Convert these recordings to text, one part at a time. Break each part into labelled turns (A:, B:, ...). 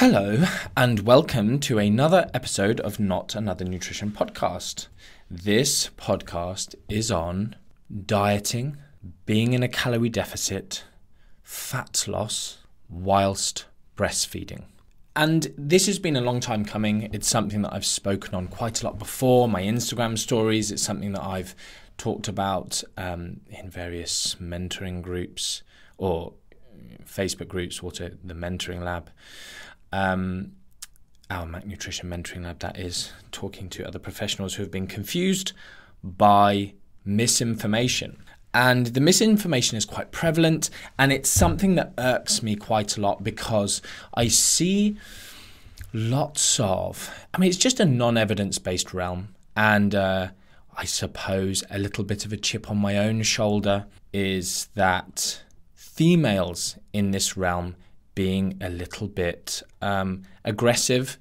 A: Hello, and welcome to another episode of Not Another Nutrition Podcast. This podcast is on dieting, being in a calorie deficit, fat loss, whilst breastfeeding. And this has been a long time coming. It's something that I've spoken on quite a lot before, my Instagram stories. It's something that I've talked about um, in various mentoring groups or Facebook groups, water the mentoring lab. Um, our Mac Nutrition Mentoring Lab, that is, talking to other professionals who have been confused by misinformation. And the misinformation is quite prevalent, and it's something that irks me quite a lot because I see lots of, I mean, it's just a non evidence based realm. And uh, I suppose a little bit of a chip on my own shoulder is that females in this realm being a little bit um, aggressive,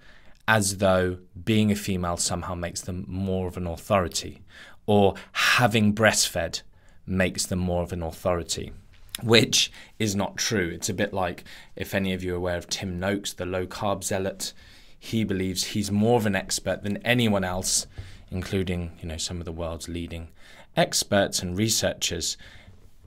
A: as though being a female somehow makes them more of an authority, or having breastfed makes them more of an authority, which is not true. It's a bit like if any of you are aware of Tim Noakes, the low carb zealot, he believes he's more of an expert than anyone else, including you know some of the world's leading experts and researchers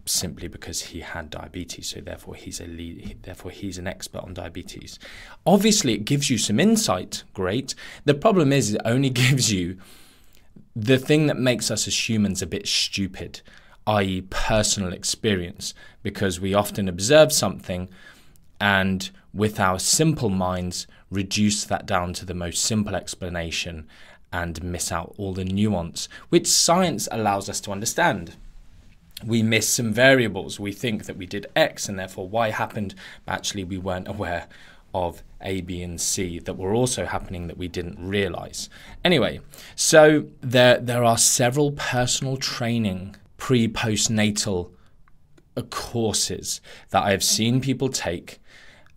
A: simply because he had diabetes so therefore he's a lead, therefore he's an expert on diabetes obviously it gives you some insight great the problem is it only gives you the thing that makes us as humans a bit stupid i.e., personal experience, because we often observe something and with our simple minds reduce that down to the most simple explanation and miss out all the nuance, which science allows us to understand. We miss some variables. We think that we did X and therefore Y happened, but actually we weren't aware of A, B, and C that were also happening that we didn't realize. Anyway, so there, there are several personal training pre postnatal courses that I have seen people take,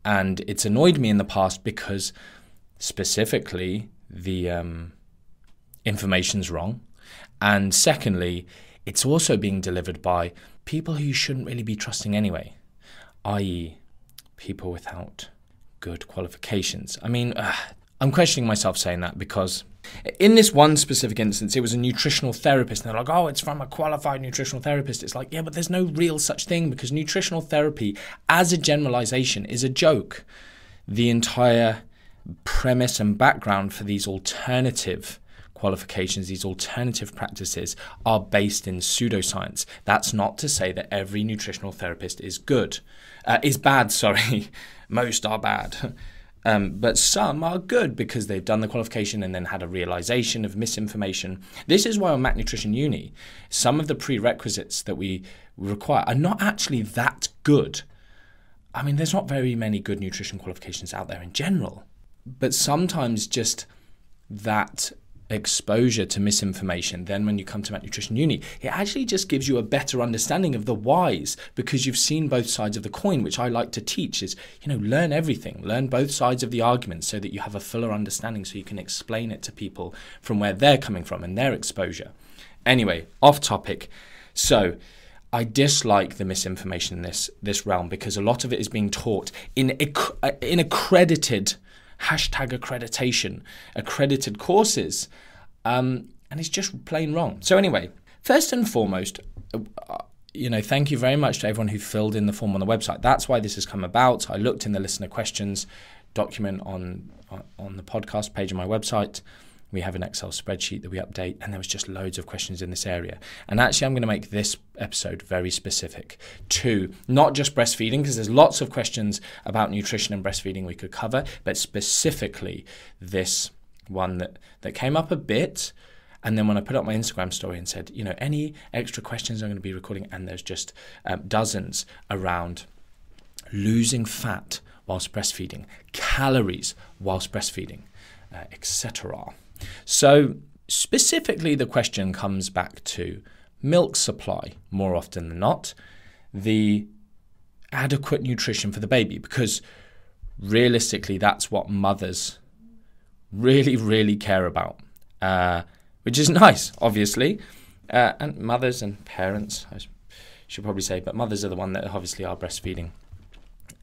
A: and it's annoyed me in the past because specifically the um, information's wrong, and secondly, it's also being delivered by people who you shouldn't really be trusting anyway, i.e., people without good qualifications. I mean, I'm questioning myself saying that because in this one specific instance, it was a nutritional therapist, and they're like, oh, it's from a qualified nutritional therapist. It's like, yeah, but there's no real such thing because nutritional therapy, as a generalization, is a joke. The entire premise and background for these alternative qualifications, these alternative practices, are based in pseudoscience. That's not to say that every nutritional therapist is good, uh, is bad, sorry. Most are bad. Um, but some are good because they've done the qualification and then had a realization of misinformation. This is why on Mac Nutrition Uni, some of the prerequisites that we require are not actually that good. I mean, there's not very many good nutrition qualifications out there in general, but sometimes just that exposure to misinformation, then when you come to Mac Nutrition Uni, it actually just gives you a better understanding of the whys because you've seen both sides of the coin, which I like to teach is, you know, learn everything, learn both sides of the argument so that you have a fuller understanding so you can explain it to people from where they're coming from and their exposure. Anyway, off topic. So, I dislike the misinformation in this this realm because a lot of it is being taught in uh, in accredited hashtag accreditation, accredited courses. Um, and it's just plain wrong. So, anyway, first and foremost, uh, you know, thank you very much to everyone who filled in the form on the website. That's why this has come about. I looked in the listener questions document on on the podcast page on my website. We have an Excel spreadsheet that we update, and there was just loads of questions in this area. And actually, I'm going to make this episode very specific to not just breastfeeding, because there's lots of questions about nutrition and breastfeeding we could cover, but specifically this one that, that came up a bit. And then when I put up my Instagram story and said, you know, any extra questions I'm going to be recording, and there's just um, dozens around losing fat whilst breastfeeding, calories whilst breastfeeding, uh, etc. So, specifically, the question comes back to milk supply more often than not, the adequate nutrition for the baby, because realistically, that's what mothers really, really care about, uh, which is nice, obviously. Uh, and mothers and parents, I should probably say, but mothers are the one that obviously are breastfeeding.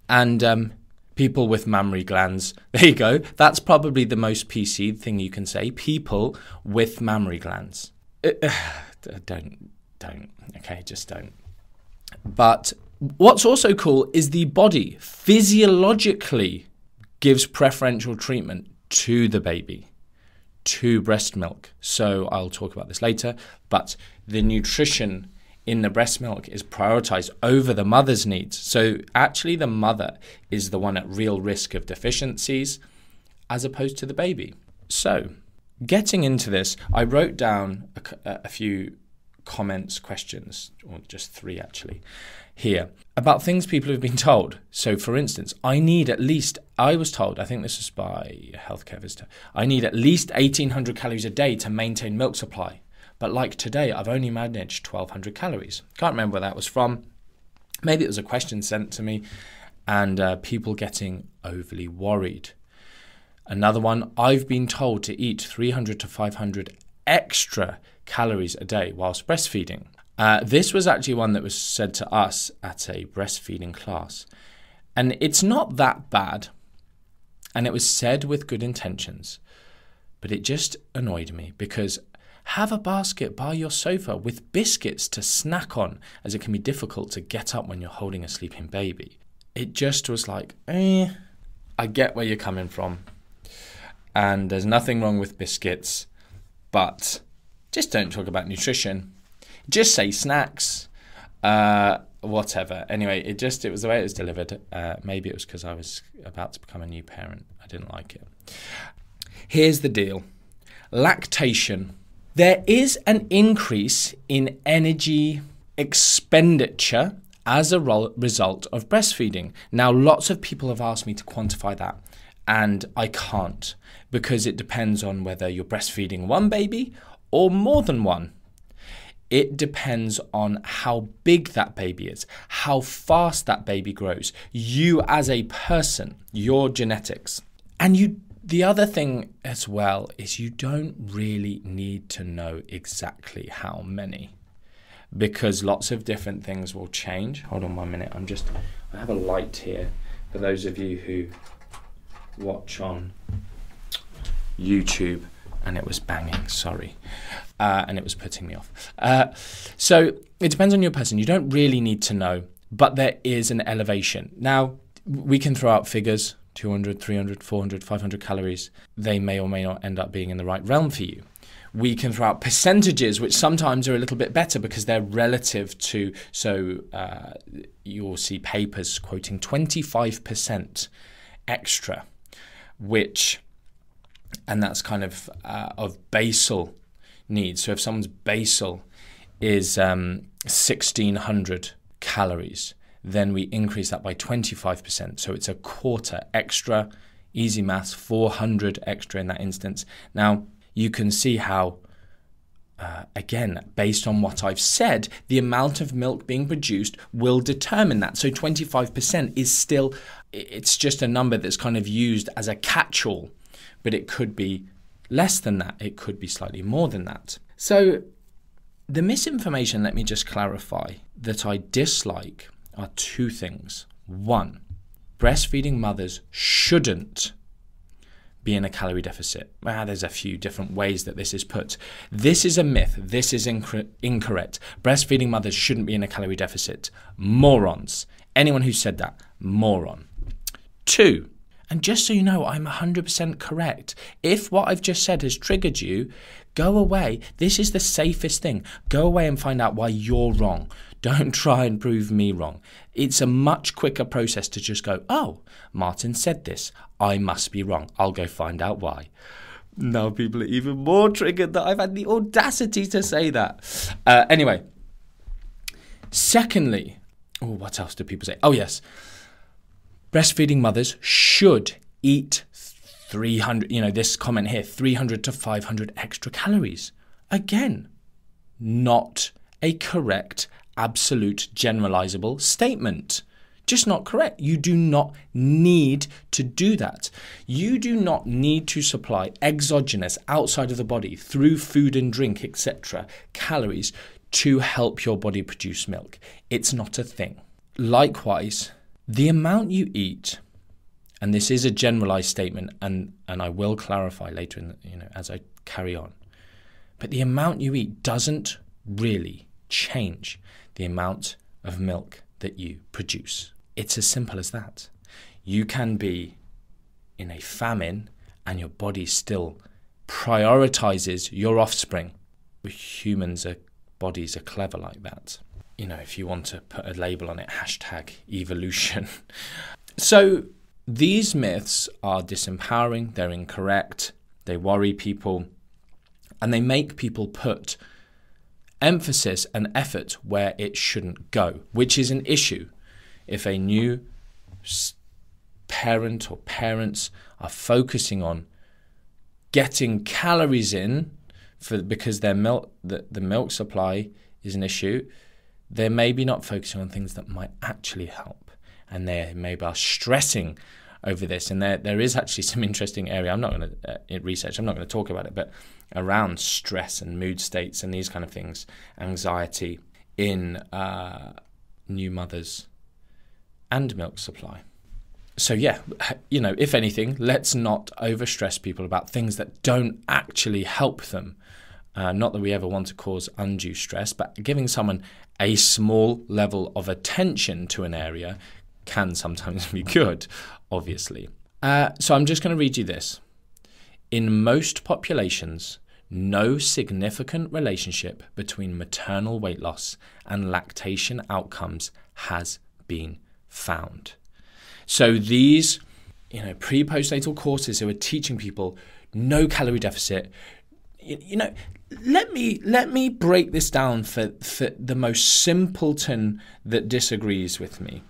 A: And um, People with mammary glands. There you go. That's probably the most PC thing you can say. People with mammary glands. Uh, don't, don't. Okay, just don't. But what's also cool is the body physiologically gives preferential treatment to the baby, to breast milk. So I'll talk about this later. But the nutrition in the breast milk is prioritized over the mother's needs. So actually, the mother is the one at real risk of deficiencies as opposed to the baby. So, getting into this, I wrote down a, a few comments, questions, or just three actually, here about things people have been told. So, for instance, I need at least, I was told, I think this was by a healthcare visitor, I need at least 1800 calories a day to maintain milk supply. But like today, I've only managed 1200 calories. Can't remember where that was from. Maybe it was a question sent to me and uh, people getting overly worried. Another one, I've been told to eat 300 to 500 extra calories a day whilst breastfeeding. Uh, this was actually one that was said to us at a breastfeeding class. And it's not that bad. And it was said with good intentions. But it just annoyed me because have a basket by your sofa with biscuits to snack on, as it can be difficult to get up when you're holding a sleeping baby. It just was like, eh, I get where you're coming from. And there's nothing wrong with biscuits, but just don't talk about nutrition. Just say snacks, uh, whatever. Anyway, it just it was the way it was delivered. Uh, maybe it was because I was about to become a new parent. I didn't like it. Here's the deal: lactation there is an increase in energy expenditure as a result of breastfeeding. Now, lots of people have asked me to quantify that, and I can't because it depends on whether you're breastfeeding one baby or more than one. It depends on how big that baby is, how fast that baby grows, you as a person, your genetics. And you the other thing as well is you don't really need to know exactly how many because lots of different things will change. Hold on one minute. I'm just, I have a light here for those of you who watch on YouTube and it was banging, sorry. Uh, and it was putting me off. Uh, so it depends on your person. You don't really need to know, but there is an elevation. Now, we can throw out figures 200, 300, 400, 500 calories, they may or may not end up being in the right realm for you. We can throw out percentages, which sometimes are a little bit better because they're relative to. So uh, you'll see papers quoting 25% extra, which, and that's kind of uh, of basal needs. So if someone's basal is um, 1600 calories, then we increase that by 25%. So it's a quarter extra. Easy maths, 400 extra in that instance. Now, you can see how, uh, again, based on what I've said, the amount of milk being produced will determine that. So 25% is still, it's just a number that's kind of used as a catch all, but it could be less than that. It could be slightly more than that. So the misinformation, let me just clarify, that I dislike are two things. One, breastfeeding mothers shouldn't be in a calorie deficit. Ah, there's a few different ways that this is put. This is a myth. This is inc- incorrect. Breastfeeding mothers shouldn't be in a calorie deficit. Morons. Anyone who said that, moron. Two, and just so you know, I'm 100% correct. If what I've just said has triggered you, go away. This is the safest thing. Go away and find out why you're wrong. Don't try and prove me wrong. It's a much quicker process to just go, oh, Martin said this. I must be wrong. I'll go find out why. Now people are even more triggered that I've had the audacity to say that. Uh, anyway, secondly, oh, what else do people say? Oh, yes. Breastfeeding mothers should eat 300, you know, this comment here 300 to 500 extra calories. Again, not a correct absolute generalizable statement. Just not correct. You do not need to do that. You do not need to supply exogenous outside of the body through food and drink, etc., calories to help your body produce milk. It's not a thing. Likewise, the amount you eat and this is a generalized statement, and, and I will clarify later in the, you know as I carry on. But the amount you eat doesn't really change the amount of milk that you produce. It's as simple as that. You can be in a famine and your body still prioritizes your offspring. Humans are bodies are clever like that. You know, if you want to put a label on it, hashtag evolution. so these myths are disempowering, they're incorrect, they worry people, and they make people put emphasis and effort where it shouldn't go, which is an issue. If a new parent or parents are focusing on getting calories in for because their milk the, the milk supply is an issue, they're maybe not focusing on things that might actually help. And they maybe are stressing over this. And there there is actually some interesting area. I'm not going to uh, research. I'm not going to talk about it, but around stress and mood states and these kind of things, anxiety in uh, new mothers and milk supply. So yeah, you know, if anything, let's not overstress people about things that don't actually help them. Uh, not that we ever want to cause undue stress, but giving someone a small level of attention to an area can sometimes be good, obviously. Uh, so I'm just going to read you this. In most populations, no significant relationship between maternal weight loss and lactation outcomes has been found. So these, you know, pre-postnatal courses who are teaching people no calorie deficit, you, you know, let me let me break this down for, for the most simpleton that disagrees with me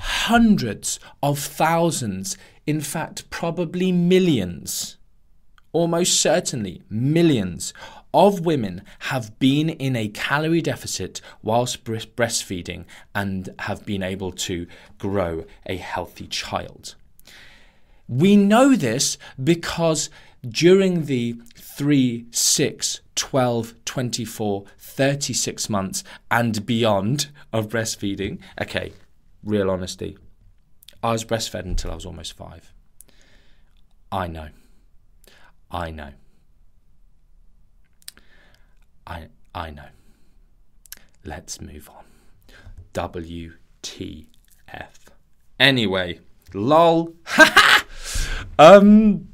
A: hundreds of thousands, in fact, probably millions, almost certainly millions of women have been in a calorie deficit whilst breastfeeding and have been able to grow a healthy child. We know this because during the 3, 6, 12, 24, 36 months and beyond of breastfeeding, okay, real honesty. I was breastfed until I was almost five. I know. I know. I I know. Let's move on. WTF. Anyway, lol. um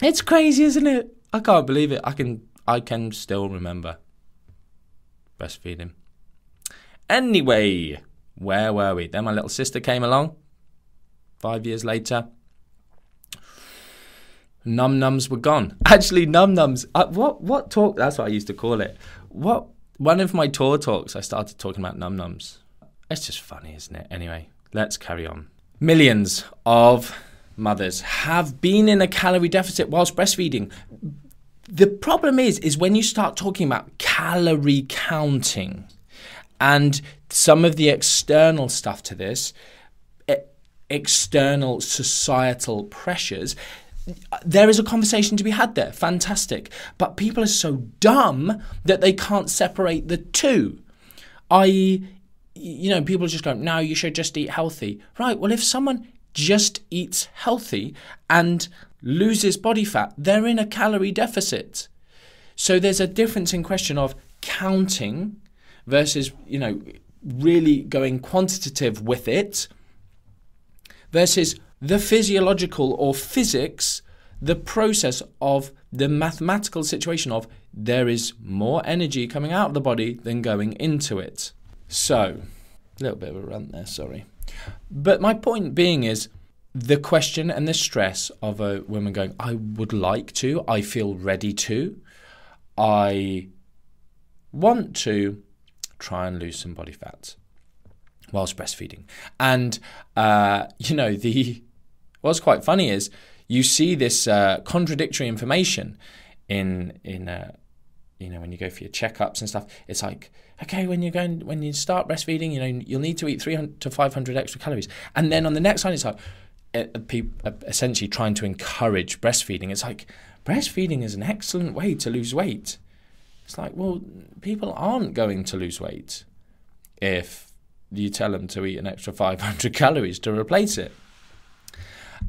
A: it's crazy, isn't it? I can't believe it. I can I can still remember breastfeeding. Anyway, where were we? Then my little sister came along. Five years later, num nums were gone. Actually, num nums. Uh, what what talk? That's what I used to call it. What one of my tour talks, I started talking about num nums. It's just funny, isn't it? Anyway, let's carry on. Millions of mothers have been in a calorie deficit whilst breastfeeding. The problem is, is when you start talking about calorie counting and some of the external stuff to this, external societal pressures, there is a conversation to be had there. Fantastic. But people are so dumb that they can't separate the two. I.e., you know, people just go, no, you should just eat healthy. Right. Well, if someone just eats healthy and loses body fat, they're in a calorie deficit. So there's a difference in question of counting versus, you know, really going quantitative with it versus the physiological or physics, the process of the mathematical situation of there is more energy coming out of the body than going into it. So, a little bit of a rant there, sorry. But my point being is the question and the stress of a woman going, I would like to, I feel ready to, I want to, try and lose some body fat whilst breastfeeding. And uh, you know, the what's quite funny is you see this uh, contradictory information in in uh, you know when you go for your checkups and stuff. It's like okay, when you're going when you start breastfeeding, you know you'll need to eat 300 to 500 extra calories, and then on the next line it's like uh, uh, essentially trying to encourage breastfeeding. It's like breastfeeding is an excellent way to lose weight. It's like, well, people aren't going to lose weight if you tell them to eat an extra 500 calories to replace it.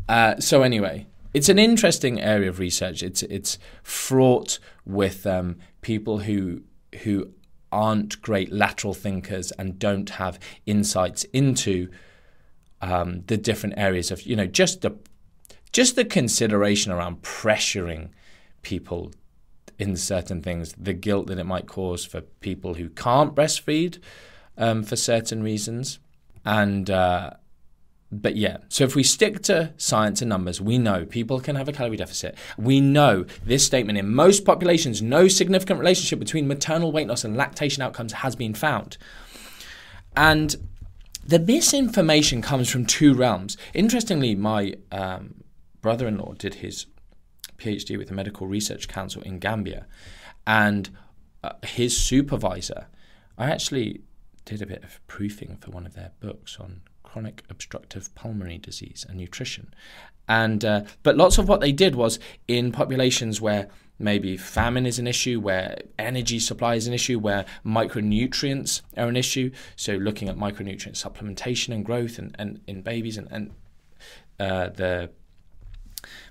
A: Uh, so anyway, it's an interesting area of research. It's it's fraught with um, people who who aren't great lateral thinkers and don't have insights into um, the different areas of you know just the just the consideration around pressuring people in certain things, the guilt that it might cause for people who can't breastfeed um, for certain reasons, and uh, but yeah, so if we stick to science and numbers, we know people can have a calorie deficit. We know this statement in most populations, no significant relationship between maternal weight loss and lactation outcomes has been found. And the misinformation comes from two realms. Interestingly, my um, brother in law did his PhD with the Medical Research Council in Gambia, and uh, his supervisor, I actually did a bit of proofing for one of their books on chronic obstructive pulmonary disease and nutrition. And uh, but lots of what they did was in populations where maybe famine is an issue, where energy supply is an issue, where micronutrients are an issue. So looking at micronutrient supplementation and growth and, and in babies and, and uh, the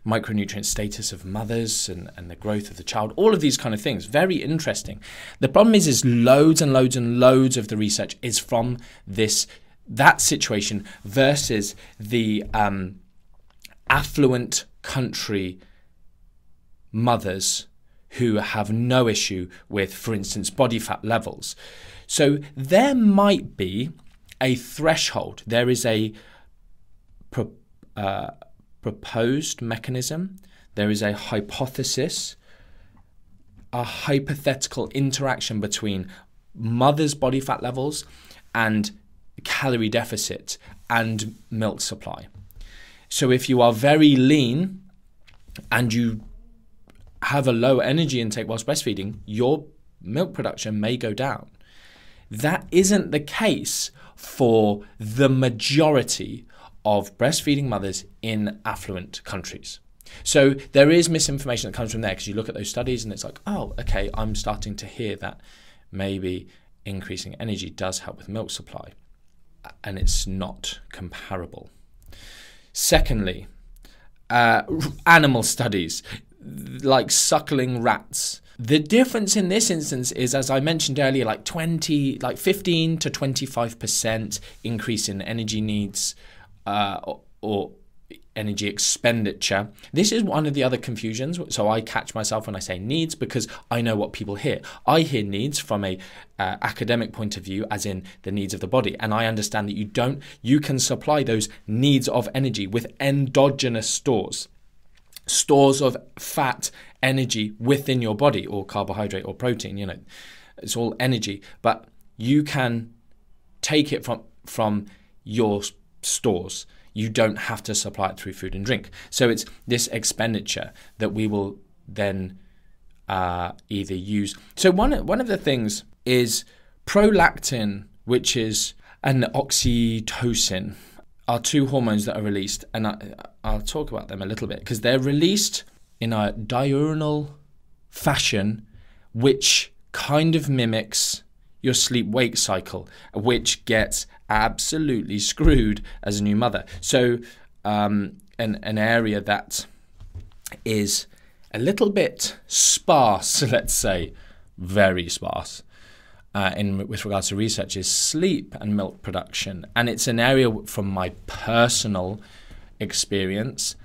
A: micronutrient status of mothers and, and the growth of the child, all of these kind of things. Very interesting. The problem is is loads and loads and loads of the research is from this that situation versus the um, affluent country mothers who have no issue with, for instance, body fat levels. So there might be a threshold. There is a uh, proposed mechanism. There is a hypothesis, a hypothetical interaction between mother's body fat levels and calorie deficit and milk supply. So if you are very lean and you have a low energy intake whilst breastfeeding, your milk production may go down. That isn't the case for the majority of breastfeeding mothers in affluent countries. So there is misinformation that comes from there because you look at those studies and it's like, oh, okay, I'm starting to hear that maybe increasing energy does help with milk supply and it's not comparable. Secondly, uh, animal studies like suckling rats. The difference in this instance is, as I mentioned earlier, like 20, like 15 to 25% increase in energy needs uh, or, energy expenditure. This is one of the other confusions. So I catch myself when I say needs because I know what people hear. I hear needs from a uh, academic point of view, as in the needs of the body, and I understand that you don't. You can supply those needs of energy with endogenous stores, stores of fat, energy within your body, or carbohydrate or protein. You know, it's all energy, but you can take it from from your stores you don't have to supply it through food and drink. So it's this expenditure that we will then uh, either use. So one one of the things is prolactin, which is an oxytocin, are two hormones that are released, and I, I'll talk about them a little bit because they're released in a diurnal fashion, which kind of mimics your sleep wake cycle, which gets absolutely screwed as a new mother. So, um, an, an area that is a little bit sparse, let's say, very sparse. Uh, in with regards to research is sleep and milk production, and it's an area from my personal experience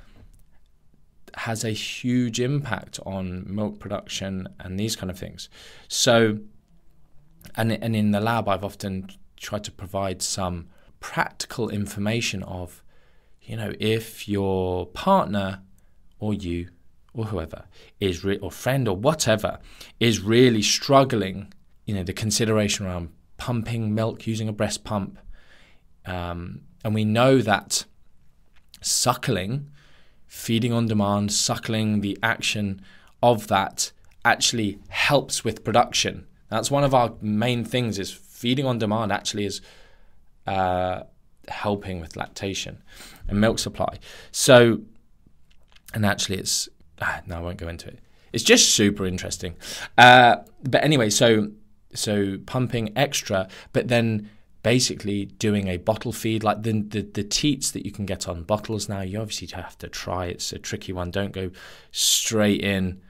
A: has a huge impact on milk production and these kind of things. So, and and in the lab, I've often tried to provide some practical information of, you know, if your partner or you or whoever is re- or friend or whatever is really struggling, you know, the consideration around pumping milk using a breast pump, um, and we know that suckling, feeding on demand, suckling, the action of that actually helps with production. That's one of our main things is feeding on demand actually is uh, helping with lactation and milk supply. So, and actually it's, ah, no, I won't go into it. It's just super interesting. Uh, but anyway, so so pumping extra, but then basically doing a bottle feed like the, the the teats that you can get on bottles now you obviously have to try it's a tricky one don't go straight in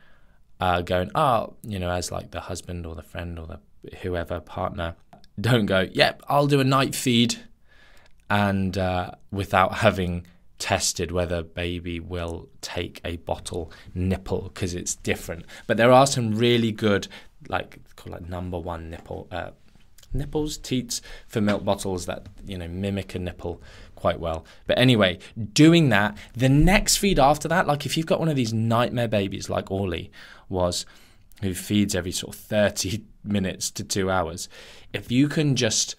A: uh, going oh you know as like the husband or the friend or the whoever partner don't go yep i'll do a night feed and uh, without having tested whether baby will take a bottle nipple because it's different. But there are some really good, like called like number one nipple uh, nipples, teats for milk bottles that you know mimic a nipple quite well. But anyway, doing that, the next feed after that, like if you've got one of these nightmare babies like Orly was, who feeds every sort of 30 minutes to two hours, if you can just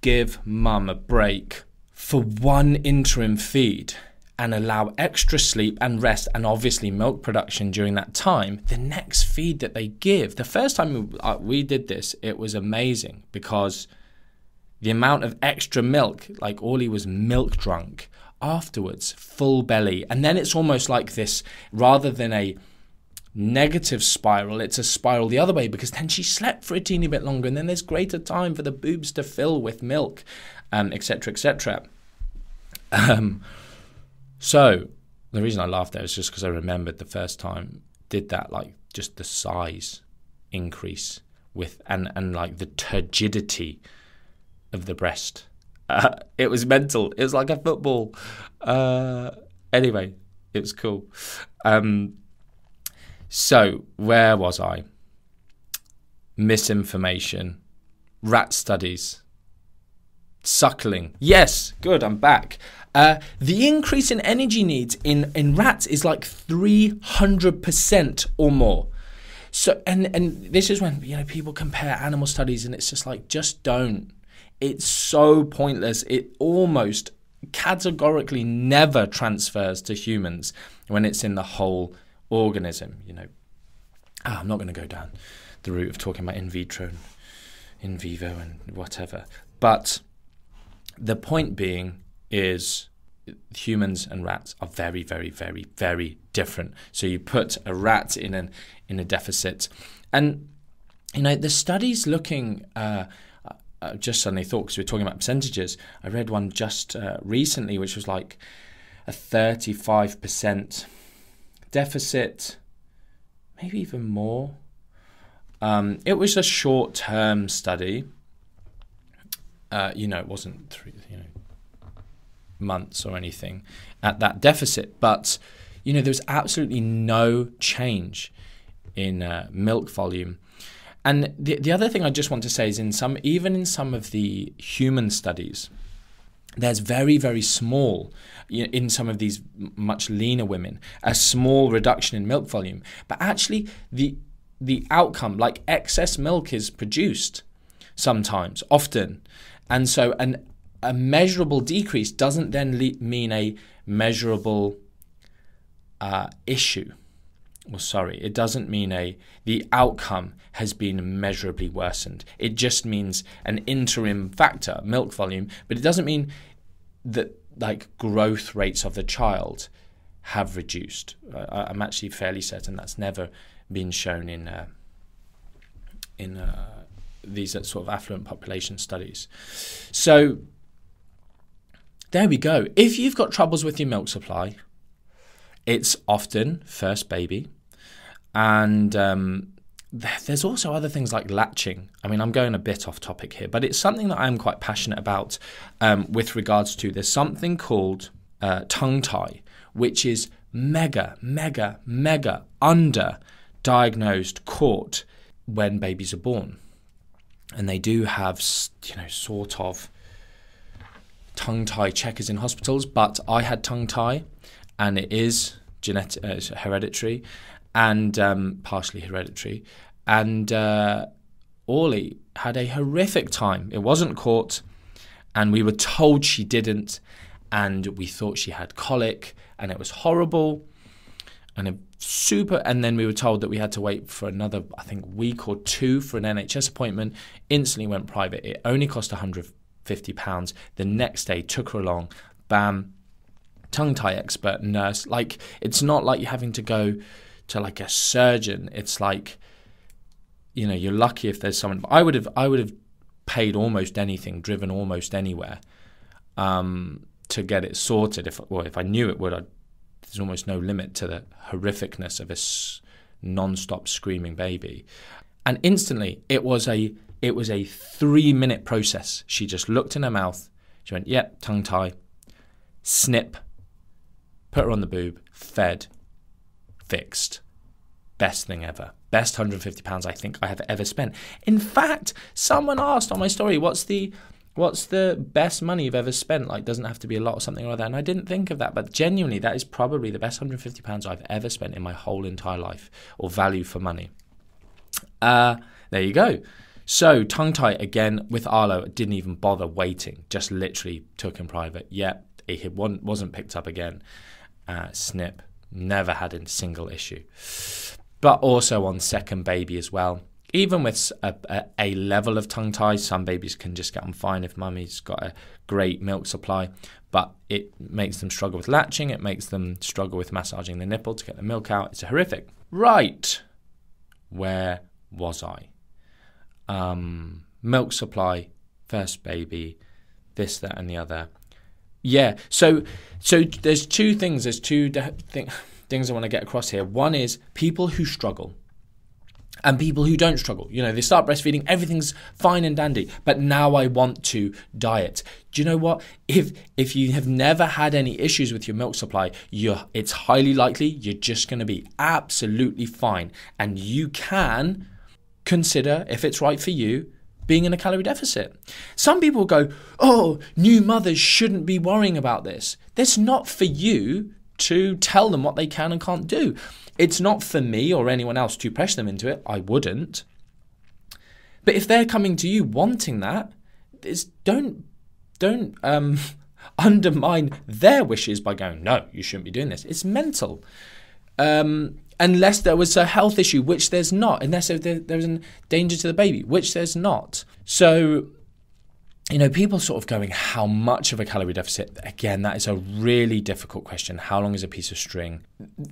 A: give mum a break for one interim feed and allow extra sleep and rest and obviously milk production during that time, the next feed that they give, the first time we uh, did this, it was amazing because the amount of extra milk, like Orly was milk drunk afterwards, full belly. And then it's almost like this rather than a negative spiral, it's a spiral the other way because then she slept for a teeny bit longer and then there's greater time for the boobs to fill with milk, etc., um, etc. Um, so the reason I laughed there is just because I remembered the first time did that, like just the size increase with and and like the turgidity of the breast. Uh, it was mental. It was like a football. Uh, anyway, it was cool. Um, so where was I? Misinformation, rat studies, suckling. Yes, good. I'm back. Uh, the increase in energy needs in, in rats is like 300% or more. So and and this is when you know people compare animal studies and it's just like just don't. It's so pointless. It almost categorically never transfers to humans when it's in the whole organism, you know. Oh, I'm not going to go down the route of talking about in vitro and in vivo and whatever. But the point being is humans and rats are very, very, very, very different. So you put a rat in an in a deficit, and you know the studies looking. Uh, uh, just suddenly thought because we are talking about percentages. I read one just uh, recently, which was like a thirty-five percent deficit, maybe even more. Um, it was a short-term study. Uh, you know, it wasn't three, you know months or anything at that deficit. But you know, there was absolutely no change in uh, milk volume. And the the other thing I just want to say is in some even in some of the human studies, there's very very small in some of these much leaner women a small reduction in milk volume, but actually the the outcome like excess milk is produced sometimes often and so and a measurable decrease doesn't then mean a measurable uh, issue. Well, sorry, it doesn't mean a the outcome has been measurably worsened. It just means an interim factor, milk volume, but it doesn't mean that like growth rates of the child have reduced. I, am actually fairly certain that's never been shown in uh, in uh, these sort of affluent population studies. So there we go. If you've got troubles with your milk supply, it's often first baby. And um, there's also other things like latching. I mean, I'm going a bit off topic here, but it's something that I'm quite passionate about um, with regards to. There's something called uh, tongue tie, which is mega, mega, mega under diagnosed, caught when babies are born. And they do have, you know, sort of tongue tie checkers in hospitals, but I had tongue tie, and it is genetic, uh, hereditary, and um, partially hereditary. And uh, Orly had a horrific time. It wasn't caught, and we were told she didn't, and we thought she had colic, and it was horrible, and a super. And then we were told that we had to wait for another, I think, week or two for an NHS appointment. Instantly went private. It only cost hundred fifty pounds. The next day, took her along, bam, tongue tie expert, nurse. Like it's not like you're having to go to like a surgeon. It's like you know you're lucky if there's someone. I would have I would have paid almost anything, driven almost anywhere um, to get it sorted. If well, if I knew it would, I'd, there's almost no limit to the horrificness of this non-stop screaming baby. And instantly, it was a it was a three minute process. She just looked in her mouth. She went, "Yep, tongue tie." Snip. Put her on the boob. Fed. Fixed. Best thing ever. Best £150 I think I have ever spent. In fact, someone asked on my story, what's the what's the best money you've ever spent? Like, doesn't have to be a lot or something like that. And I didn't think of that, but genuinely, that is probably the best £150 I've ever spent in my whole entire life, or value for money. Uh, there you go. So, tongue tie again with Arlo, didn't even bother waiting, just literally took him private. Yep, it wasn't picked up again. Uh, snip, never had a single issue. But also on second baby as well. Even with a, a, a level of tongue tie, some babies can just get on fine if mummy's got a great milk supply, but it makes them struggle with latching, it makes them struggle with massaging the nipple to get the milk out. It's horrific. Right, where was I? Um, milk supply, first baby, this, that, and the other. Yeah. So so there's two things. There's two de- th- things I want to get across here. One is people who struggle and people who don't struggle. You know, they start breastfeeding, everything's fine and dandy, but now I want to diet. Do you know what? If if you have never had any issues with your milk supply, you it's highly likely you're just going to be absolutely fine and you can consider if it's right for you being in a calorie deficit. Some people go, oh, new mothers shouldn't be worrying about this. That's not for you to tell them what they can and can't do. It's not for me or anyone else to pressure them into it. I wouldn't. But if they're coming to you wanting that, don't don't um, undermine their wishes by going, no, you shouldn't be doing this. It's mental. Um, unless there was a health issue, which there's not, unless there, there's a danger to the baby, which there's not. So, you know, people sort of going, how much of a calorie deficit? Again, that is a really difficult question. How long is a piece of string?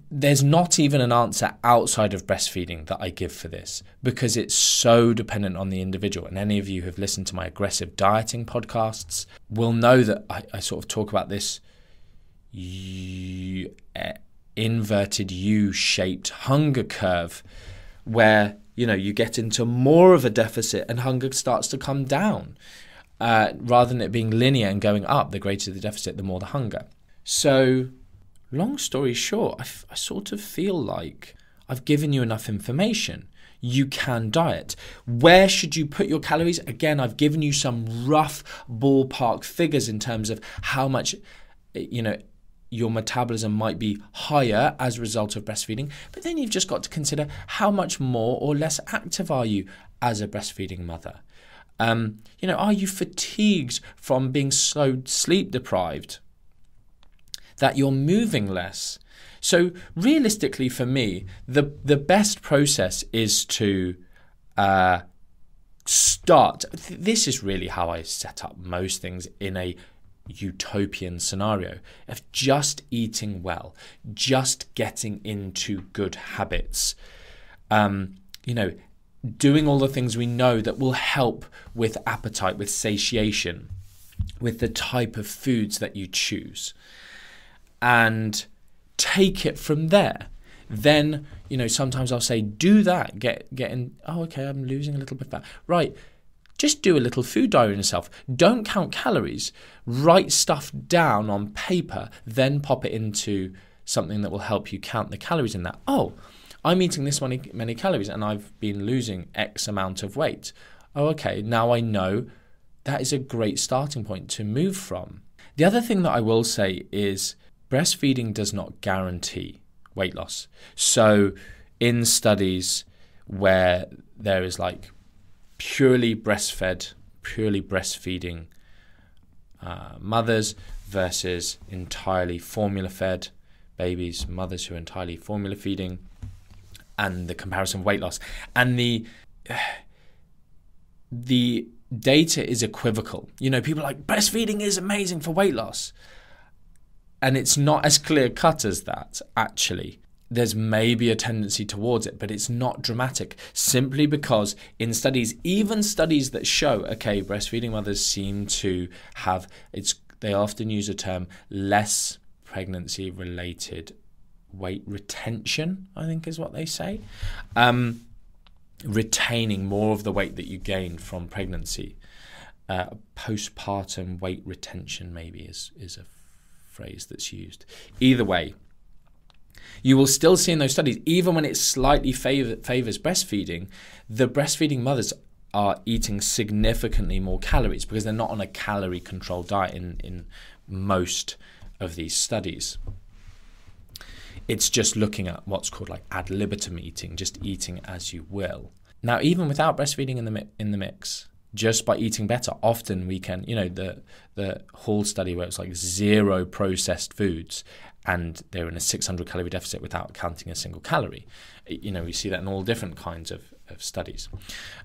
A: There's not even an answer outside of breastfeeding that I give for this because it's so dependent on the individual. And any of you who have listened to my aggressive dieting podcasts will know that I, I sort of talk about this. Inverted U shaped hunger curve where you know you get into more of a deficit and hunger starts to come down uh, rather than it being linear and going up the greater the deficit the more the hunger so long story short I sort of feel like i've given you enough information you can diet. Where should you put your calories? Again, I've given you some rough ballpark figures in terms of how much you know your metabolism might be higher as a result of breastfeeding, but then you've just got to consider how much more or less active are you as a breastfeeding mother. Um, you know, are you fatigued from being so sleep deprived that you're moving less? So realistically, for me, the the best process is to uh, start. This is really how I set up most things in a utopian scenario of just eating well, just getting into good habits. Um, you know, doing all the things we know that will help with appetite, with satiation, with the type of foods that you choose. And take it from there. Then, you know, sometimes I'll say, do that, get get in, oh, okay, I'm losing a little bit of fat. Right, just do a little food diary on yourself. Don't count calories. Write stuff down on paper, then pop it into something that will help you count the calories in that. Oh, I'm eating this many many calories and I've been losing X amount of weight. Oh, okay. Now I know that is a great starting point to move from. The other thing that I will say is breastfeeding does not guarantee weight loss. So, in studies where there is like purely breastfed, purely breastfeeding uh, mothers versus entirely formula fed babies, mothers who are entirely formula feeding, and the comparison of weight loss. And the the data is equivocal. You know, people are like breastfeeding is amazing for weight loss. And it's not as clear cut as that, actually. There's maybe a tendency towards it, but it's not dramatic simply because in studies, even studies that show, okay, breastfeeding mothers seem to have, it's, they often use a term less pregnancy related weight retention, I think is what they say. Um, retaining more of the weight that you gained from pregnancy. Uh, postpartum weight retention, maybe, is, is a phrase that's used. Either way, you will still see in those studies, even when it slightly favor, favors breastfeeding, the breastfeeding mothers are eating significantly more calories because they're not on a calorie controlled diet in, in most of these studies. It's just looking at what's called like ad libitum eating, just eating as you will. Now, even without breastfeeding in the in the mix, just by eating better, often we can, you know, the the Hall study where it's like zero processed foods, and they're in a 600 calorie deficit without counting a single calorie. You know, we see that in all different kinds of, of studies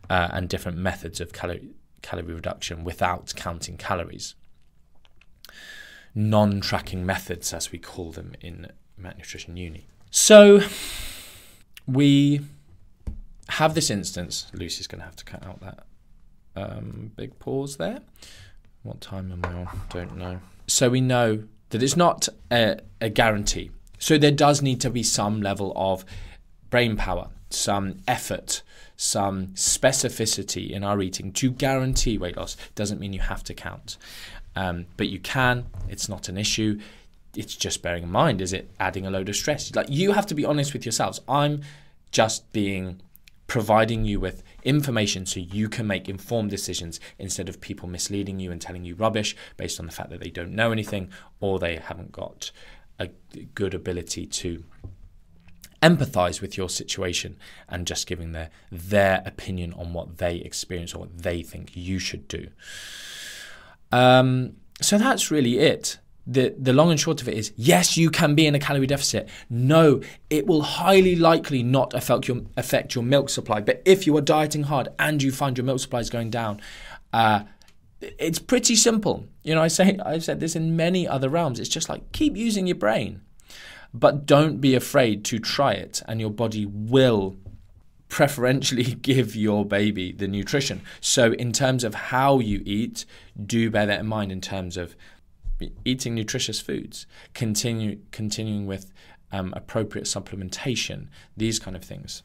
A: uh, and different methods of calorie calorie reduction without counting calories. Non tracking methods, as we call them in Nutrition Uni. So we have this instance. Lucy's going to have to cut out that um, big pause there. What time am I on? Don't know. So we know that it's not a, a guarantee. So there does need to be some level of brain power, some effort, some specificity in our eating to guarantee weight loss. Doesn't mean you have to count, um, but you can. It's not an issue it's just bearing in mind is it adding a load of stress like you have to be honest with yourselves i'm just being providing you with information so you can make informed decisions instead of people misleading you and telling you rubbish based on the fact that they don't know anything or they haven't got a good ability to empathize with your situation and just giving their their opinion on what they experience or what they think you should do. Um, so that's really it the, the long and short of it is yes, you can be in a calorie deficit. No, it will highly likely not affect your, affect your milk supply. But if you are dieting hard and you find your milk supply is going down, uh, it's pretty simple. You know, I say I've said this in many other realms. It's just like keep using your brain, but don't be afraid to try it, and your body will preferentially give your baby the nutrition. So, in terms of how you eat, do bear that in mind in terms of eating nutritious foods, continue continuing with um, appropriate supplementation, these kind of things.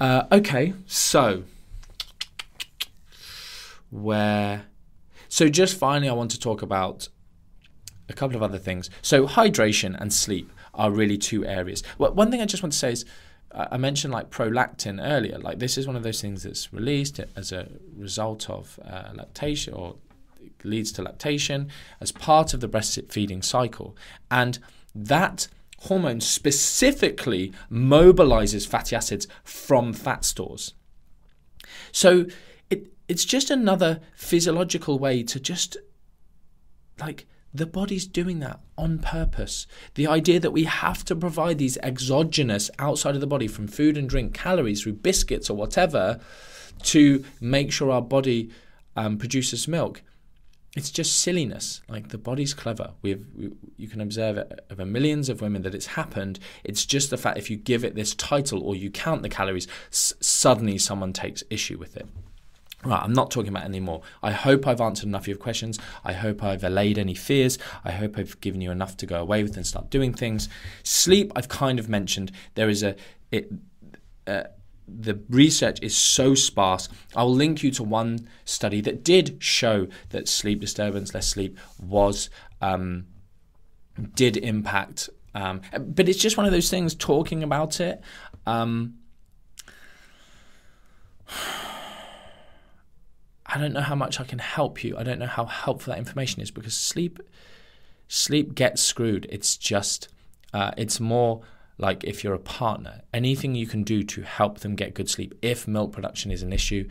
A: Uh, okay, so where so just finally, I want to talk about a couple of other things. So hydration and sleep are really two areas. Well, one thing I just want to say is. I mentioned like prolactin earlier. Like this is one of those things that's released as a result of uh, lactation or leads to lactation as part of the breastfeeding cycle. And that hormone specifically mobilizes fatty acids from fat stores. So it, it's just another physiological way to just like the body's doing that on purpose. The idea that we have to provide these exogenous outside of the body from food and drink calories through biscuits or whatever to make sure our body um, produces milk it's just silliness. Like the body's clever. We've we, you can observe it over millions of women that it's happened. It's just the fact if you give it this title or you count the calories, suddenly someone takes issue with it. Right, I'm not talking about anymore. I hope I've answered enough of your questions. I hope I've allayed any fears. I hope I've given you enough to go away with and start doing things. Sleep, I've kind of mentioned. There is a it. Uh, the research is so sparse. I'll link you to one study that did show that sleep disturbance, less sleep, was um, did impact. Um, but it's just one of those things. Talking about it. Um, I don't know how much I can help you. I don't know how helpful that information is because sleep, sleep gets screwed. It's just, uh, it's more like if you're a partner, anything you can do to help them get good sleep if milk production is an issue,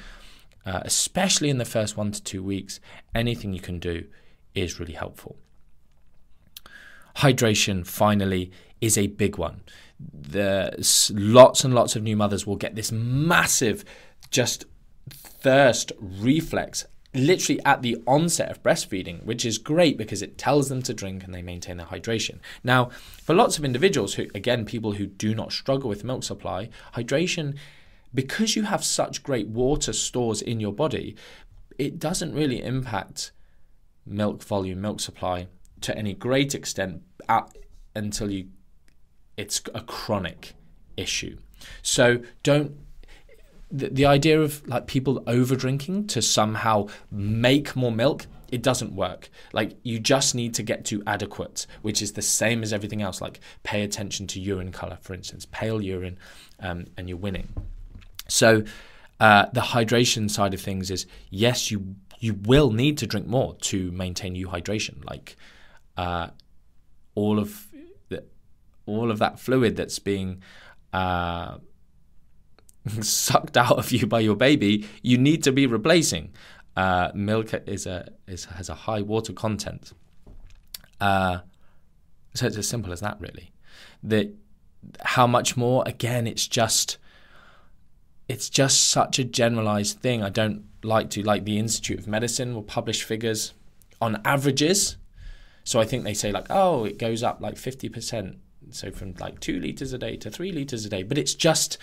A: uh, especially in the first one to two weeks, anything you can do is really helpful. Hydration, finally, is a big one. The lots and lots of new mothers will get this massive, just thirst reflex literally at the onset of breastfeeding, which is great because it tells them to drink and they maintain their hydration. Now, for lots of individuals who, again, people who do not struggle with milk supply, hydration, because you have such great water stores in your body, it doesn't really impact milk volume, milk supply to any great extent at, until you it's a chronic issue. So don't the, the idea of like people over drinking to somehow make more milk it doesn't work. Like you just need to get to adequate which is the same as everything else. Like pay attention to urine color for instance. Pale urine um, and you're winning. So uh, the hydration side of things is yes you you will need to drink more to maintain you hydration. Like uh, all of the, all of that fluid that's being uh, sucked out of you by your baby, you need to be replacing. Uh, milk is a is, has a high water content. Uh, so it's as simple as that, really. That how much more? Again, it's just it's just such a generalized thing. I don't like to like the Institute of Medicine will publish figures on averages. So I think they say like, oh, it goes up like fifty percent. So from like two liters a day to three liters a day, but it's just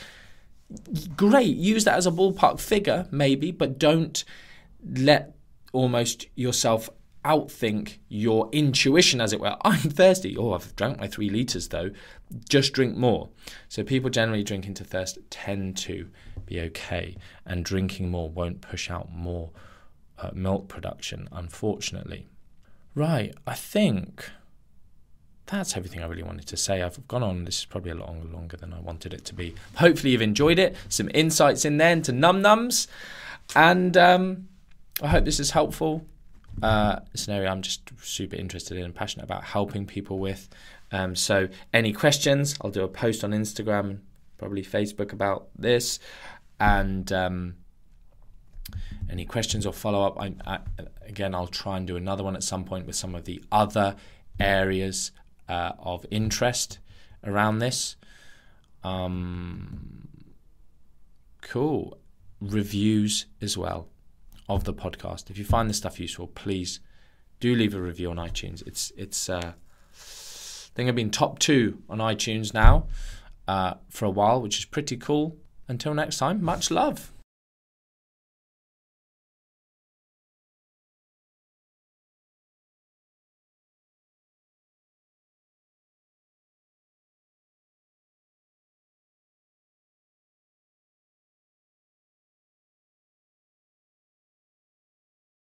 A: great, use that as a ballpark figure, maybe, but don't let almost yourself outthink your intuition, as it were. I'm thirsty. Oh, I've drank my three litres though. Just drink more. So people generally drinking to thirst tend to be okay, and drinking more won't push out more uh, milk production, unfortunately. Right, I think that's everything I really wanted to say. I've gone on. This is probably a lot longer than I wanted it to be. Hopefully, you've enjoyed it. Some insights in there into num nums, and um, I hope this is helpful. Uh, it's an area I'm just super interested in and passionate about helping people with. Um, so, any questions? I'll do a post on Instagram, probably Facebook about this, and um, any questions or follow up. I, I, again, I'll try and do another one at some point with some of the other areas uh, of interest around this. Um, cool. Reviews as well of the podcast. If you find this stuff useful, please do leave a review on iTunes. It's it's uh, I think I've been top two on iTunes now uh, for a while, which is pretty cool. Until next time, much love.